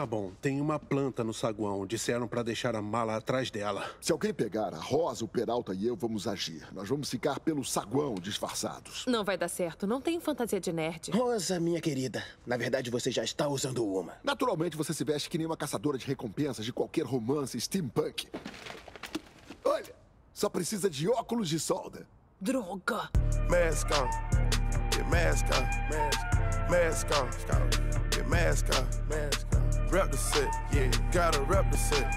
Tá bom, tem uma planta no saguão. Disseram pra deixar a mala atrás dela. Se alguém pegar a Rosa, o Peralta e eu vamos agir. Nós vamos ficar pelo saguão disfarçados. Não vai dar certo. Não tem fantasia de nerd. Rosa, minha querida. Na verdade, você já está usando uma. Naturalmente, você se veste que nem uma caçadora de recompensas de qualquer romance steampunk. Olha, só precisa de óculos de solda. Droga! Mask on. Get mask on. Mask. Mask on. Get mask on. Mask on. yeah, gotta represent.